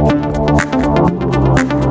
ハハハハ!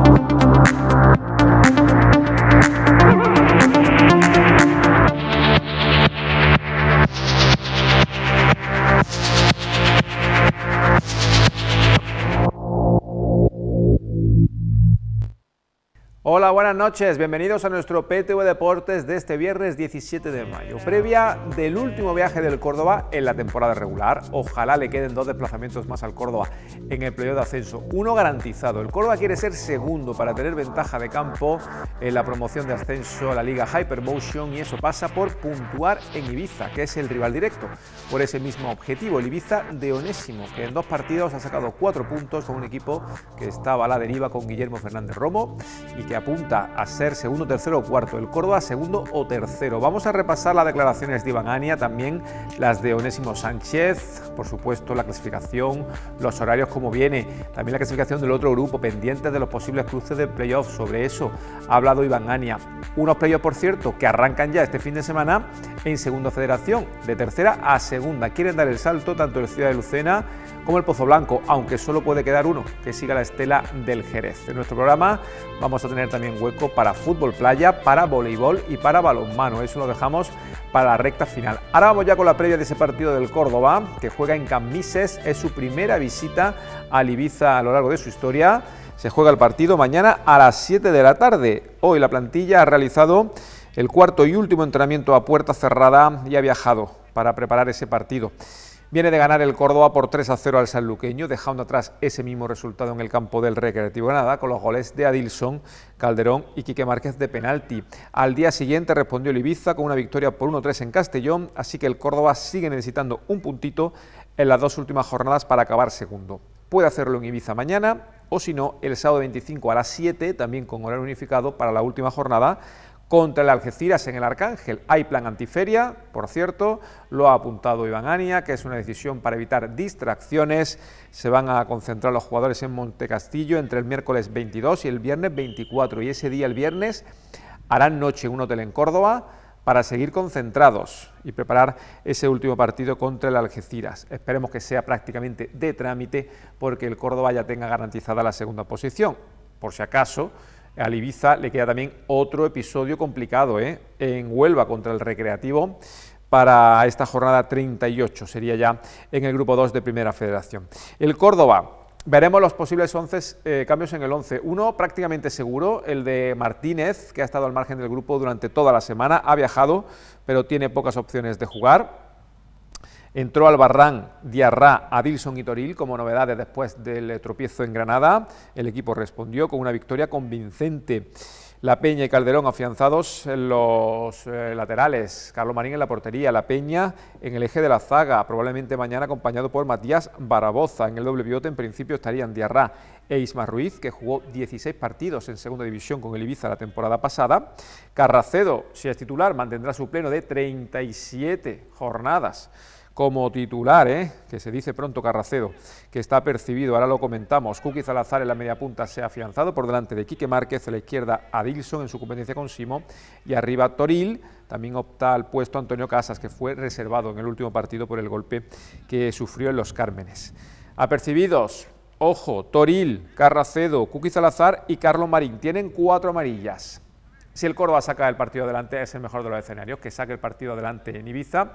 Buenas noches, bienvenidos a nuestro PTV Deportes de este viernes 17 de mayo, previa del último viaje del Córdoba en la temporada regular. Ojalá le queden dos desplazamientos más al Córdoba en el periodo de ascenso, uno garantizado. El Córdoba quiere ser segundo para tener ventaja de campo en la promoción de ascenso a la Liga Hypermotion y eso pasa por puntuar en Ibiza, que es el rival directo. Por ese mismo objetivo, el Ibiza de Onésimo, que en dos partidos ha sacado cuatro puntos con un equipo que estaba a la deriva con Guillermo Fernández Romo y que apunta a ser segundo, tercero o cuarto. El Córdoba segundo o tercero. Vamos a repasar las declaraciones de Iván Ania, también las de Onésimo Sánchez, por supuesto la clasificación, los horarios como viene, también la clasificación del otro grupo, pendientes de los posibles cruces de playoffs. Sobre eso ha hablado Iván Ania. Unos playoffs, por cierto, que arrancan ya este fin de semana en Segunda Federación, de tercera a segunda. Quieren dar el salto tanto el Ciudad de Lucena como el Pozo Blanco, aunque solo puede quedar uno, que siga la estela del Jerez. En nuestro programa vamos a tener también hueco para fútbol playa, para voleibol y para balonmano. Eso lo dejamos para la recta final. Ahora vamos ya con la previa de ese partido del Córdoba, que juega en Camises. Es su primera visita a Ibiza a lo largo de su historia. Se juega el partido mañana a las 7 de la tarde. Hoy la plantilla ha realizado el cuarto y último entrenamiento a puerta cerrada y ha viajado para preparar ese partido. Viene de ganar el Córdoba por 3 a 0 al sanluqueño, dejando atrás ese mismo resultado en el campo del Recreativo Granada con los goles de Adilson, Calderón y Quique Márquez de penalti. Al día siguiente respondió el Ibiza con una victoria por 1-3 en Castellón, así que el Córdoba sigue necesitando un puntito en las dos últimas jornadas para acabar segundo. Puede hacerlo en Ibiza mañana o si no, el sábado 25 a las 7, también con horario unificado para la última jornada, contra el Algeciras en el Arcángel. Hay plan antiferia, por cierto, lo ha apuntado Iván Ania, que es una decisión para evitar distracciones. Se van a concentrar los jugadores en Montecastillo entre el miércoles 22 y el viernes 24. Y ese día, el viernes, harán noche en un hotel en Córdoba para seguir concentrados y preparar ese último partido contra el Algeciras. Esperemos que sea prácticamente de trámite porque el Córdoba ya tenga garantizada la segunda posición. Por si acaso, al Ibiza le queda también otro episodio complicado ¿eh? en Huelva contra el Recreativo para esta jornada 38, sería ya en el grupo 2 de Primera Federación. El Córdoba, veremos los posibles 11 eh, cambios en el 11. Uno prácticamente seguro, el de Martínez, que ha estado al margen del grupo durante toda la semana, ha viajado, pero tiene pocas opciones de jugar. Entró Albarrán, Diarra, Adilson y Toril como novedades después del tropiezo en Granada. El equipo respondió con una victoria convincente. La Peña y Calderón afianzados en los eh, laterales, Carlos Marín en la portería, La Peña en el eje de la zaga, probablemente mañana acompañado por Matías Baraboza. En el doble pivote en principio estarían Diarra e Isma Ruiz, que jugó 16 partidos en segunda división con el Ibiza la temporada pasada. Carracedo, si es titular, mantendrá su pleno de 37 jornadas como titular, ¿eh? que se dice pronto Carracedo, que está percibido, ahora lo comentamos. Cookie Salazar en la media punta se ha afianzado por delante de Quique Márquez, a la izquierda Adilson en su competencia con Simo y arriba Toril. También opta al puesto Antonio Casas, que fue reservado en el último partido por el golpe que sufrió en los Cármenes. Apercibidos, ojo, Toril, Carracedo, Cookie Salazar y Carlos Marín. Tienen cuatro amarillas. Si el Córdoba saca el partido adelante, es el mejor de los escenarios, que saque el partido adelante en Ibiza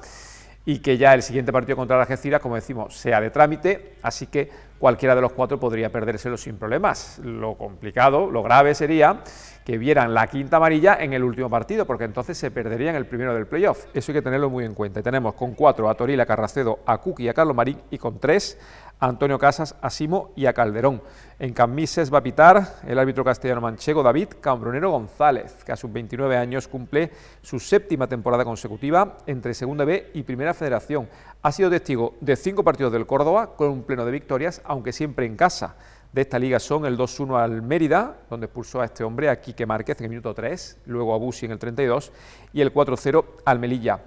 y que ya el siguiente partido contra Algeciras, como decimos, sea de trámite, así que cualquiera de los cuatro podría perdérselo sin problemas. Lo complicado, lo grave sería que vieran la quinta amarilla en el último partido, porque entonces se perderían el primero del playoff. Eso hay que tenerlo muy en cuenta. Y tenemos con cuatro a Toril, a Carracedo, a Cuqui y a Carlos Marín, y con tres Antonio Casas, a Simo y a Calderón. En Camises va a pitar el árbitro castellano manchego David Cambronero González, que a sus 29 años cumple su séptima temporada consecutiva entre Segunda B y Primera Federación. Ha sido testigo de cinco partidos del Córdoba con un pleno de victorias, aunque siempre en casa. De esta liga son el 2-1 al Mérida, donde expulsó a este hombre, a Quique Márquez en el minuto 3, luego a Busi en el 32 y el 4-0 al Melilla.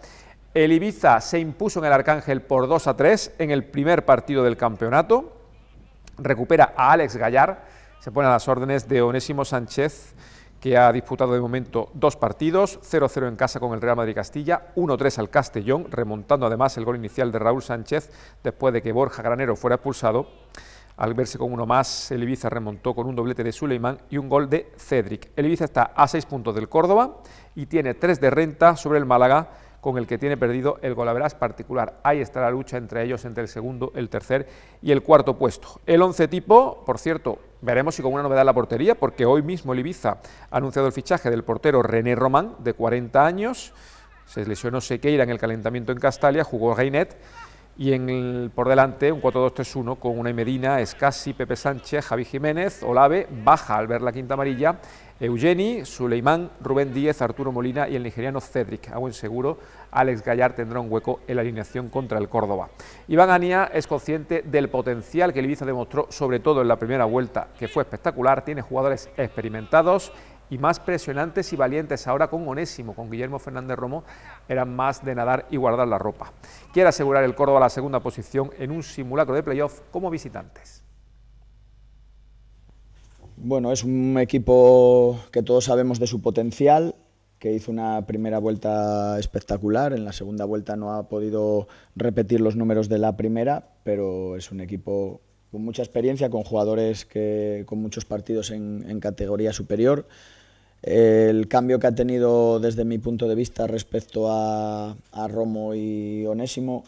El Ibiza se impuso en el Arcángel por 2 a 3 en el primer partido del campeonato. Recupera a Alex Gallar, se pone a las órdenes de Onésimo Sánchez, que ha disputado de momento dos partidos, 0-0 en casa con el Real Madrid Castilla, 1-3 al Castellón, remontando además el gol inicial de Raúl Sánchez después de que Borja Granero fuera expulsado. Al verse con uno más, el Ibiza remontó con un doblete de Suleiman y un gol de Cedric. El Ibiza está a seis puntos del Córdoba y tiene tres de renta sobre el Málaga, con el que tiene perdido el golaveras particular. Ahí está la lucha entre ellos, entre el segundo, el tercer y el cuarto puesto. El once tipo, por cierto, veremos si con una novedad la portería, porque hoy mismo el Ibiza ha anunciado el fichaje del portero René Román, de 40 años. Se lesionó Sequeira en el calentamiento en Castalia, jugó Reinet y en el, por delante un 4-2-3-1 con una Medina, Escasi, Pepe Sánchez, Javi Jiménez, Olave, baja al ver la quinta amarilla, Eugeni, Suleimán, Rubén Díez, Arturo Molina y el nigeriano Cedric. A buen seguro, Alex Gallar tendrá un hueco en la alineación contra el Córdoba. Iván Anía es consciente del potencial que el Ibiza demostró, sobre todo en la primera vuelta, que fue espectacular. Tiene jugadores experimentados y más presionantes y valientes ahora con Onésimo, con Guillermo Fernández Romo, eran más de nadar y guardar la ropa. Quiere asegurar el Córdoba la segunda posición en un simulacro de playoff como visitantes. Bueno, es un equipo que todos sabemos de su potencial, que hizo una primera vuelta espectacular, en la segunda vuelta no ha podido repetir los números de la primera, pero es un equipo con mucha experiencia, con jugadores que, con muchos partidos en, en categoría superior el cambio que ha tenido desde mi punto de vista respecto a, Romo y Onésimo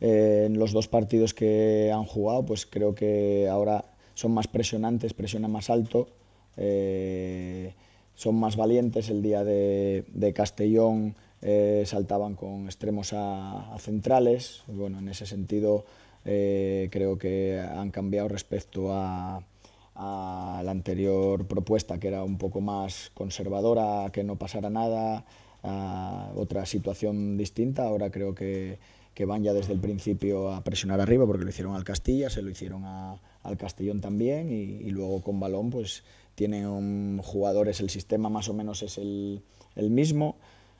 eh, en los dos partidos que han jugado, pues creo que ahora son más presionantes, presionan más alto, eh, son más valientes. El día de, Castellón eh, saltaban con extremos a, centrales. Bueno, en ese sentido creo que han cambiado respecto a, a la anterior propuesta, que era un poco más conservadora, que no pasara nada, otra situación distinta. Ahora creo que, que van ya desde el principio a presionar arriba, porque lo hicieron al Castilla, se lo hicieron al Castellón también, y, luego con balón pues tienen jugadores, el sistema más o menos es el, el mismo.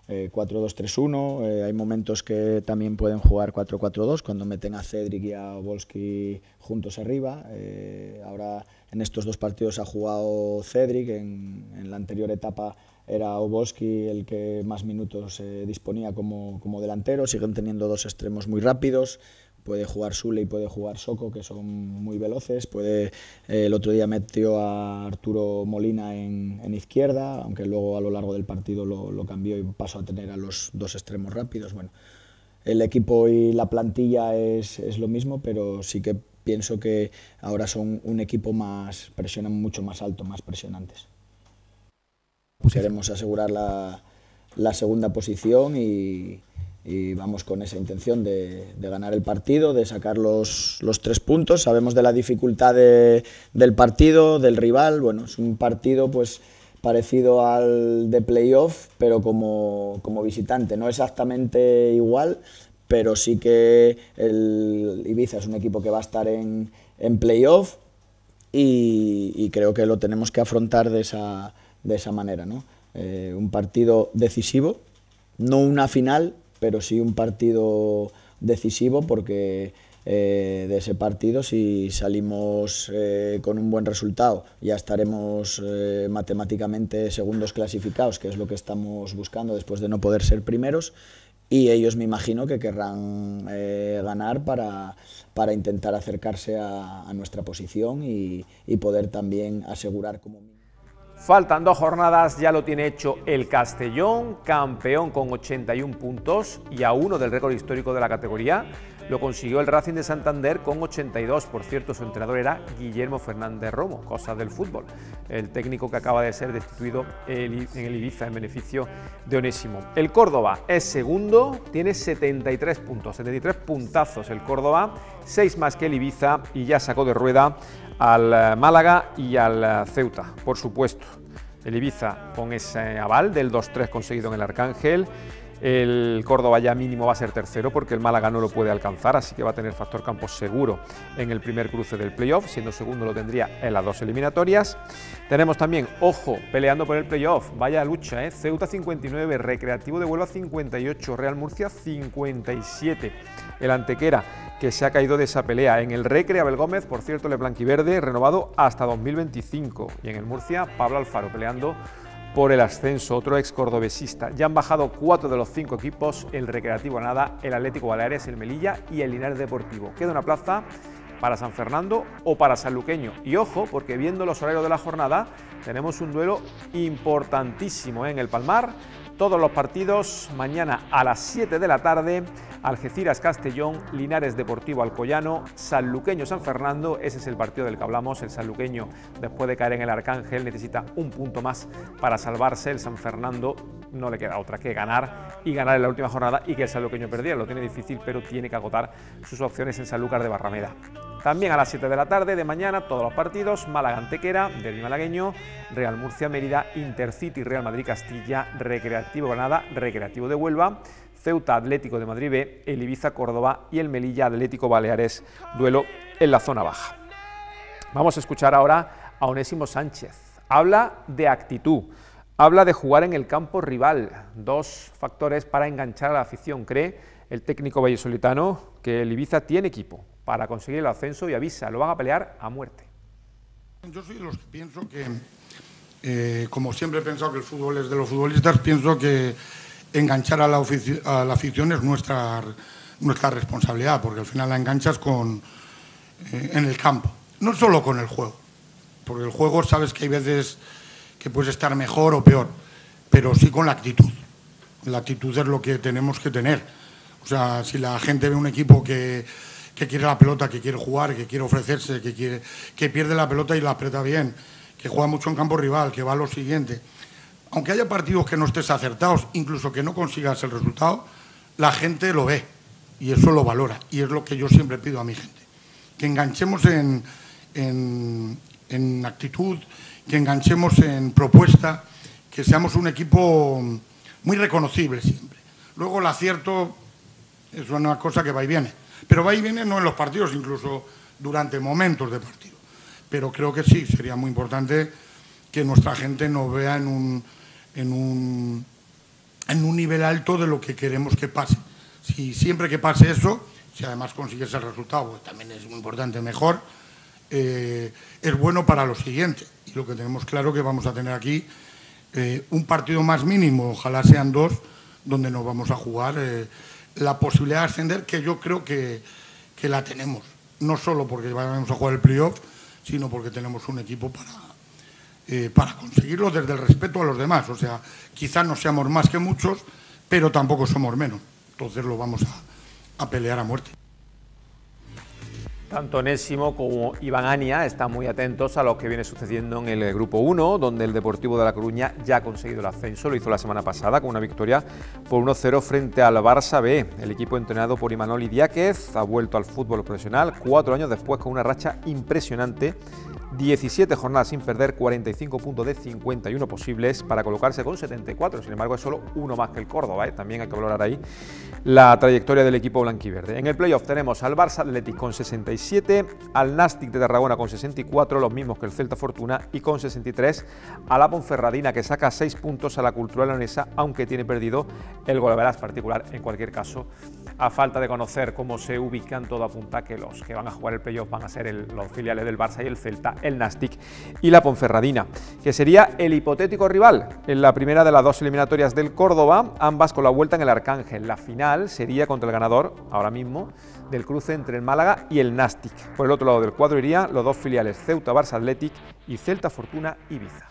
4-2-3-1, eh, eh, hay momentos que también pueden jugar 4-4-2 cuando meten a Cedric y a Volsky juntos arriba. Eh, ahora en estos dos partidos ha jugado Cedric, en, la anterior etapa era Obolski el que más minutos eh, disponía como, como, delantero, siguen teniendo dos extremos muy rápidos, puede jugar Sule y puede jugar Soco, que son muy veloces, puede, eh, el otro día metió a Arturo Molina en, en, izquierda, aunque luego a lo largo del partido lo, lo cambió y pasó a tener a los dos extremos rápidos. Bueno, el equipo y la plantilla es, es lo mismo, pero sí que pienso que ahora son un equipo más, presionan mucho más alto, más presionantes. Queremos asegurar la, segunda posición y, vamos con esa intención de, ganar el partido, de sacar los, tres puntos. Sabemos de la dificultad del partido, del rival. Bueno, es un partido pues parecido al de playoff, pero como, visitante. No exactamente igual, pero sí que Ibiza es un equipo que va a estar en, en playoff y, creo que lo tenemos que afrontar de esa, de esa manera. ¿no? Eh, un partido decisivo, no una final, pero sí un partido decisivo porque eh, de ese partido si salimos eh, con un buen resultado ya estaremos matemáticamente segundos clasificados, que es lo que estamos buscando después de no poder ser primeros y ellos me imagino que querrán eh, ganar para, para, intentar acercarse a, nuestra posición y, poder también asegurar como Faltan dos jornadas, ya lo tiene hecho el Castellón, campeón con 81 puntos y a uno del récord histórico de la categoría. Lo consiguió el Racing de Santander con 82. Por cierto, su entrenador era Guillermo Fernández Romo, cosas del fútbol. El técnico que acaba de ser destituido en el Ibiza en beneficio de Onésimo. El Córdoba es segundo, tiene 73 puntos, 73 puntazos el Córdoba, 6 más que el Ibiza y ya sacó de rueda al eh, Málaga y al eh, Ceuta, por supuesto. El Ibiza con ese aval del 2-3 conseguido en el Arcángel el Córdoba ya mínimo va a ser tercero porque el Málaga no lo puede alcanzar, así que va a tener factor campo seguro en el primer cruce del playoff, siendo segundo lo tendría en las dos eliminatorias. Tenemos también, ojo, peleando por el playoff, vaya lucha, ¿eh? Ceuta 59, Recreativo de Huelva 58, Real Murcia 57. El Antequera, que se ha caído de esa pelea. En el Recre, Abel Gómez, por cierto, el Blanquiverde, renovado hasta 2025. Y en el Murcia, Pablo Alfaro peleando por el ascenso, otro ex cordobesista. Ya han bajado cuatro de los cinco equipos, el Recreativo Nada, el Atlético Baleares, el Melilla y el Linares Deportivo. Queda una plaza para San Fernando o para Sanluqueño. Y ojo, porque viendo los horarios de la jornada, tenemos un duelo importantísimo ¿eh? en el Palmar. Todos los partidos mañana a las 7 de la tarde. Algeciras Castellón, Linares Deportivo Alcoyano, Sanluqueño San Fernando. Ese es el partido del que hablamos. El Sanluqueño, después de caer en el Arcángel, necesita un punto más para salvarse. El San Fernando no le queda otra que ganar y ganar en la última jornada y que el Sanluqueño perdiera. Lo tiene difícil, pero tiene que agotar sus opciones en Sanlúcar de Barrameda. También a las 7 de la tarde de mañana todos los partidos, Málaga Antequera, del Malagueño, Real Murcia Mérida, Intercity Real Madrid Castilla, Recreativo Granada, Recreativo de Huelva, Ceuta Atlético de Madrid B, el Ibiza Córdoba y el Melilla Atlético Baleares, duelo en la zona baja. Vamos a escuchar ahora a Onésimo Sánchez. Habla de actitud, habla de jugar en el campo rival, dos factores para enganchar a la afición. Cree el técnico vallesolitano que el Ibiza tiene equipo para conseguir el ascenso y avisa, lo van a pelear a muerte. Yo soy de los que pienso que, eh, como siempre he pensado que el fútbol es de los futbolistas, pienso que enganchar a la, afición es nuestra, nuestra responsabilidad, porque al final la enganchas con, eh, en el campo, no solo con el juego, porque el juego sabes que hay veces que puedes estar mejor o peor, pero sí con la actitud. La actitud es lo que tenemos que tener. O sea, si la gente ve un equipo que que quiere la pelota, que quiere jugar, que quiere ofrecerse, que, quiere, que pierde la pelota y la aprieta bien, que juega mucho en campo rival, que va a lo siguiente. Aunque haya partidos que no estés acertados, incluso que no consigas el resultado, la gente lo ve y eso lo valora. Y es lo que yo siempre pido a mi gente. Que enganchemos en, en, en actitud, que enganchemos en propuesta, que seamos un equipo muy reconocible siempre. Luego el acierto es una cosa que va y viene pero va y viene no en los partidos, incluso durante momentos de partido. Pero creo que sí, sería muy importante que nuestra gente nos vea en un, en un, en un nivel alto de lo que queremos que pase. Si siempre que pase eso, si además consigues el resultado, pues también es muy importante, mejor, eh, es bueno para lo siguiente. Y lo que tenemos claro que vamos a tener aquí eh, un partido más mínimo, ojalá sean dos, donde nos vamos a jugar. Eh, la posibilidad de ascender, que yo creo que, la tenemos. No solo porque vamos a jugar el playoff, sino porque tenemos un equipo para, eh, para conseguirlo desde el respeto a los demás. O sea, quizás no seamos más que muchos, pero tampoco somos menos. Entonces lo vamos a pelear a muerte. Tanto Nésimo como Iván Ania están muy atentos a lo que viene sucediendo en el Grupo 1, donde el Deportivo de La Coruña ya ha conseguido el ascenso, lo hizo la semana pasada con una victoria por 1-0 frente al Barça B. El equipo entrenado por Imanol Idiáquez ha vuelto al fútbol profesional cuatro años después con una racha impresionante 17 jornadas sin perder, 45 puntos de 51 posibles para colocarse con 74. Sin embargo, es solo uno más que el Córdoba. ¿eh? También hay que valorar ahí la trayectoria del equipo blanquiverde. En el playoff tenemos al Barça Athletic con 67, al Nastic de Tarragona con 64, los mismos que el Celta Fortuna, y con 63 a la Ponferradina, que saca 6 puntos a la Cultural Leonesa, aunque tiene perdido el gol particular. En cualquier caso, a falta de conocer cómo se ubican, todo apunta que los que van a jugar el playoff van a ser los filiales del Barça y el Celta el Nastic y la Ponferradina, que sería el hipotético rival en la primera de las dos eliminatorias del Córdoba, ambas con la vuelta en el Arcángel. La final sería contra el ganador, ahora mismo, del cruce entre el Málaga y el Nastic. Por el otro lado del cuadro iría los dos filiales Ceuta Barça Athletic y Celta Fortuna Ibiza.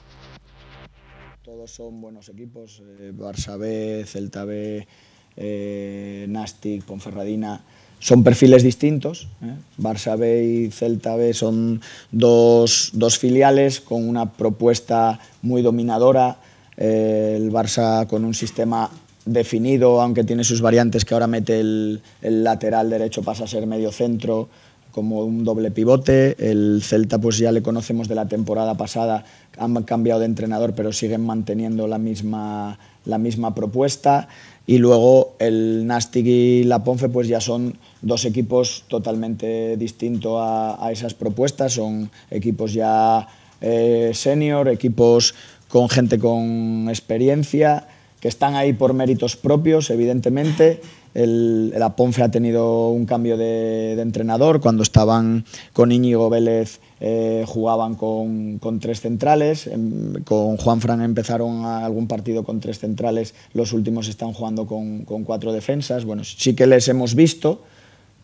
Todos son buenos equipos, eh, Barça B, Celta B, eh, Nastic, Ponferradina son perfiles distintos. ¿eh? Barça B y Celta B son dos, filiales con una propuesta muy dominadora. Eh, el Barça con un sistema definido, aunque tiene sus variantes, que ahora mete el, lateral derecho, pasa a ser medio centro, como un doble pivote. El Celta, pues ya le conocemos de la temporada pasada, han cambiado de entrenador, pero siguen manteniendo la misma, la misma propuesta y luego el Nastic y la Ponfe pues ya son dos equipos totalmente distintos a, esas propuestas, son equipos ya eh, senior, equipos con gente con experiencia, que están ahí por méritos propios, evidentemente. El, la Ponfe ha tenido un cambio de, de entrenador, cuando estaban con Íñigo Vélez eh, jugaban con, con, tres centrales, em, con Juan Fran empezaron algún partido con tres centrales, los últimos están jugando con, con, cuatro defensas. Bueno, sí que les hemos visto,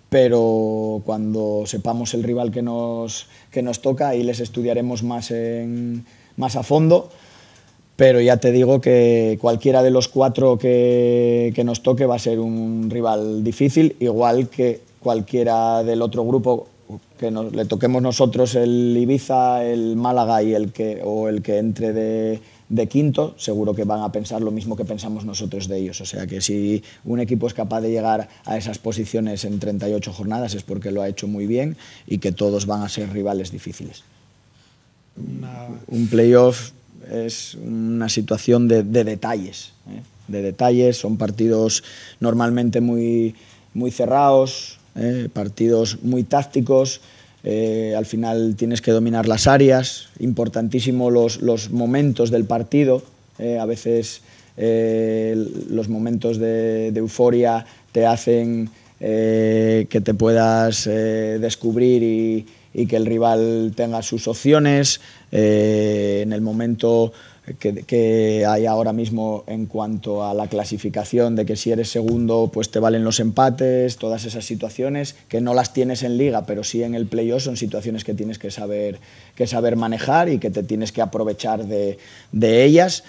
pero cuando sepamos el rival que nos, que nos toca, ahí les estudiaremos más, más a fondo. Pero ya te digo que cualquiera de los cuatro que, que nos toque va a ser un rival difícil, igual que cualquiera del otro grupo que nos, le toquemos nosotros el Ibiza, el Málaga y el que, o el que entre de, de quinto, seguro que van a pensar lo mismo que pensamos nosotros de ellos. O sea que si un equipo es capaz de llegar a esas posiciones en 38 jornadas es porque lo ha hecho muy bien y que todos van a ser rivales difíciles. Un playoff es una situación de, detalles, ¿eh? de detalles, son partidos normalmente muy, muy cerrados, ¿eh? partidos muy tácticos, eh, al final tienes que dominar las áreas, importantísimo los, los momentos del partido, a veces los momentos de, euforia te hacen que te puedas descubrir y, y, que el rival tenga sus opciones, en el momento que, hay ahora mismo en cuanto a la clasificación, de que si eres segundo, pues te valen los empates, todas esas situaciones, que no las tienes en liga, pero sí en el playoff, son situaciones que tienes que saber, que saber manejar y que te tienes que aprovechar de, de ellas.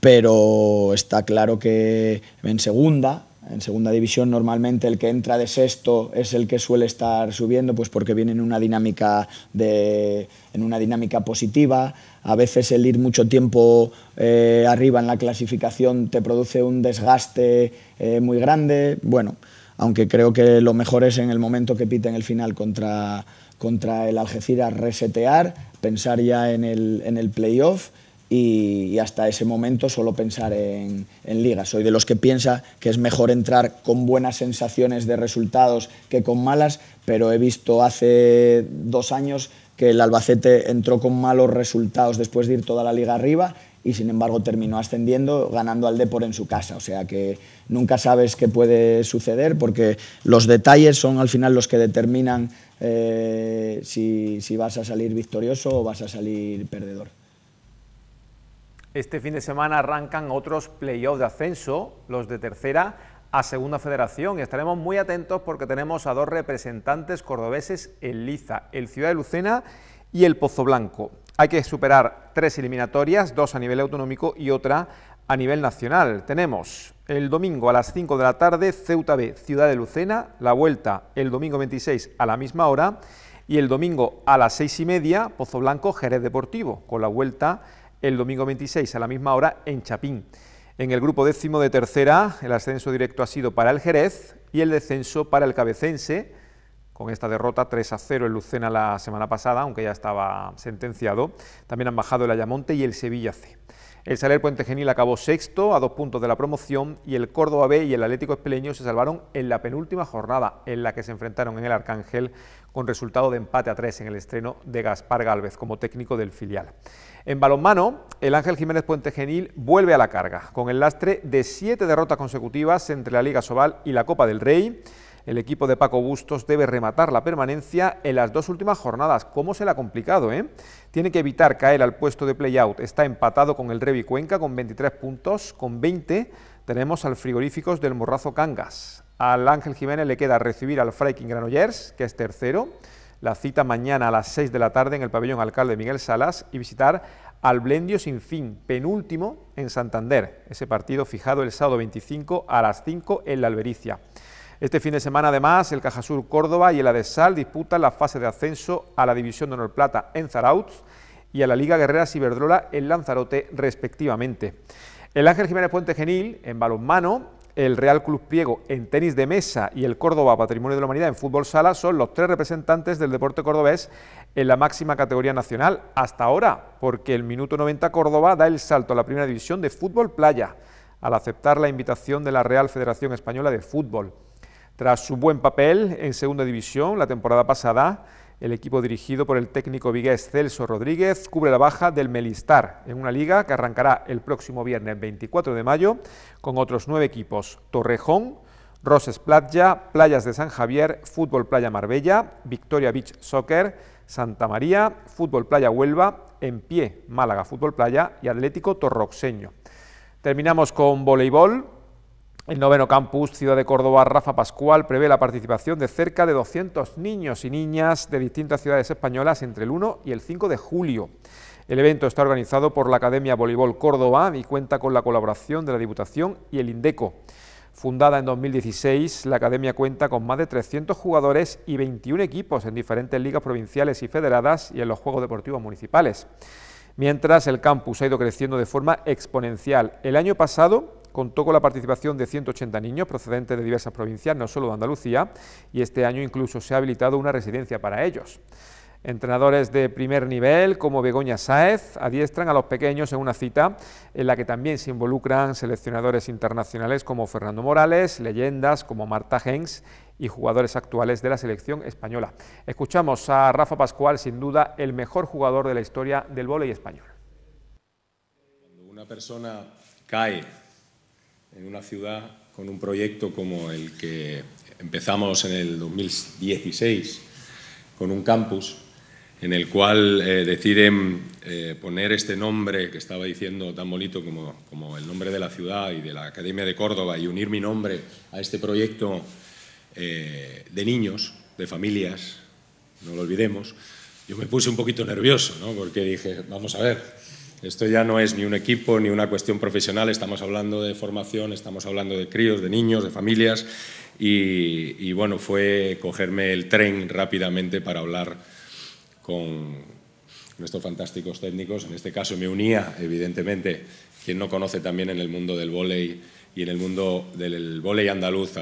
Pero está claro que en segunda, en segunda división normalmente el que entra de sexto es el que suele estar subiendo, pues porque viene en una dinámica, de, en una dinámica positiva. A veces el ir mucho tiempo eh, arriba en la clasificación te produce un desgaste eh, muy grande. Bueno, aunque creo que lo mejor es en el momento que piten el final contra, contra el Algeciras resetear, pensar ya en el, en el playoff y, hasta ese momento solo pensar en, en, liga. Soy de los que piensa que es mejor entrar con buenas sensaciones de resultados que con malas, pero he visto hace dos años que el Albacete entró con malos resultados después de ir toda la liga arriba y sin embargo terminó ascendiendo ganando al Depor en su casa. O sea que nunca sabes qué puede suceder porque los detalles son al final los que determinan eh, si, si vas a salir victorioso o vas a salir perdedor. Este fin de semana arrancan otros playoffs de ascenso, los de tercera a segunda federación. Y estaremos muy atentos porque tenemos a dos representantes cordobeses en liza, el Ciudad de Lucena y el Pozo Blanco. Hay que superar tres eliminatorias, dos a nivel autonómico y otra a nivel nacional. Tenemos el domingo a las 5 de la tarde Ceuta B, Ciudad de Lucena, la vuelta el domingo 26 a la misma hora y el domingo a las seis y media Pozo Blanco Jerez Deportivo, con la vuelta el domingo 26 a la misma hora en Chapín. En el grupo décimo de tercera, el ascenso directo ha sido para el Jerez y el descenso para el Cabecense, con esta derrota 3 a 0 en Lucena la semana pasada, aunque ya estaba sentenciado. También han bajado el Ayamonte y el Sevilla C. El Saler Puente Genil acabó sexto a dos puntos de la promoción y el Córdoba B y el Atlético Espeleño se salvaron en la penúltima jornada en la que se enfrentaron en el Arcángel con resultado de empate a tres en el estreno de Gaspar Galvez como técnico del filial. En balonmano, el Ángel Jiménez Puente Genil vuelve a la carga, con el lastre de siete derrotas consecutivas entre la Liga Sobal y la Copa del Rey. El equipo de Paco Bustos debe rematar la permanencia en las dos últimas jornadas. ¿Cómo se le ha complicado? Eh? Tiene que evitar caer al puesto de play-out. Está empatado con el Revi Cuenca con 23 puntos. Con 20 tenemos al Frigoríficos del Morrazo Cangas. Al Ángel Jiménez le queda recibir al Freiking Granollers, que es tercero la cita mañana a las 6 de la tarde en el pabellón Alcalde Miguel Salas y visitar al Blendio Sin Fin, penúltimo en Santander. Ese partido fijado el sábado 25 a las 5 en la Albericia. Este fin de semana, además, el Cajasur Córdoba y el Adesal disputan la fase de ascenso a la División de Honor Plata en Zarautz y a la Liga Guerrera Ciberdrola en Lanzarote, respectivamente. El Ángel Jiménez Puente Genil, en balonmano, el Real Club Priego en tenis de mesa y el Córdoba Patrimonio de la Humanidad en fútbol sala son los tres representantes del deporte cordobés en la máxima categoría nacional hasta ahora, porque el minuto 90 Córdoba da el salto a la primera división de fútbol playa al aceptar la invitación de la Real Federación Española de Fútbol. Tras su buen papel en segunda división la temporada pasada, el equipo dirigido por el técnico vigués Celso Rodríguez cubre la baja del Melistar en una liga que arrancará el próximo viernes 24 de mayo con otros nueve equipos: Torrejón, Roses Playa, Playas de San Javier, Fútbol Playa Marbella, Victoria Beach Soccer, Santa María, Fútbol Playa Huelva, En Pie, Málaga Fútbol Playa y Atlético Torroxeño. Terminamos con voleibol. El noveno campus Ciudad de Córdoba Rafa Pascual prevé la participación de cerca de 200 niños y niñas de distintas ciudades españolas entre el 1 y el 5 de julio. El evento está organizado por la Academia Voleibol Córdoba y cuenta con la colaboración de la Diputación y el INDECO. Fundada en 2016, la Academia cuenta con más de 300 jugadores y 21 equipos en diferentes ligas provinciales y federadas y en los Juegos Deportivos Municipales. Mientras el campus ha ido creciendo de forma exponencial. El año pasado contó con la participación de 180 niños procedentes de diversas provincias, no solo de Andalucía, y este año incluso se ha habilitado una residencia para ellos. Entrenadores de primer nivel como Begoña Sáez adiestran a los pequeños en una cita en la que también se involucran seleccionadores internacionales como Fernando Morales, leyendas como Marta Hens y jugadores actuales de la selección española. Escuchamos a Rafa Pascual, sin duda el mejor jugador de la historia del vóley español. Cuando una persona cae en una ciudad con un proyecto como el que empezamos en el 2016, con un campus en el cual eh, deciden eh, poner este nombre que estaba diciendo tan bonito como, como, el nombre de la ciudad y de la Academia de Córdoba y unir mi nombre a este proyecto eh, de niños, de familias, no lo olvidemos, yo me puse un poquito nervioso, ¿no? porque dije, vamos a ver, esto ya no es ni un equipo ni una cuestión profesional, estamos hablando de formación, estamos hablando de críos, de niños, de familias, y, bueno, fue cogerme el tren rápidamente para hablar con nuestros fantásticos técnicos. En este caso me unía, evidentemente, quien no conoce también en el mundo del vóley y en el mundo del vóley andaluz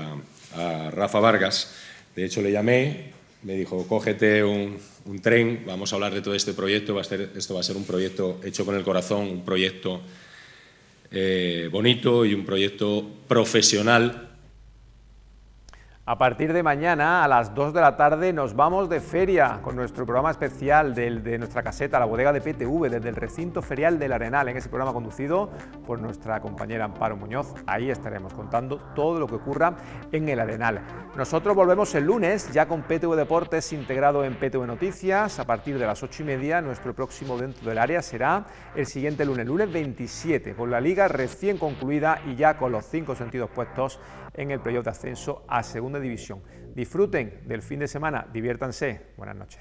a Rafa Vargas. De hecho, le llamé, me dijo, cógete un, tren, vamos a hablar de todo este proyecto, va a ser, esto va a ser un proyecto hecho con el corazón, un proyecto eh, bonito y un proyecto profesional a partir de mañana a las 2 de la tarde nos vamos de feria con nuestro programa especial de, nuestra caseta, la bodega de PTV, desde el recinto ferial del Arenal, en ese programa conducido por nuestra compañera Amparo Muñoz. Ahí estaremos contando todo lo que ocurra en el Arenal. Nosotros volvemos el lunes ya con PTV Deportes integrado en PTV Noticias. A partir de las 8 y media, nuestro próximo dentro del área será el siguiente lunes, lunes 27, con la liga recién concluida y ya con los cinco sentidos puestos en el playoff de ascenso a división. Disfruten del fin de semana, diviértanse. Buenas noches.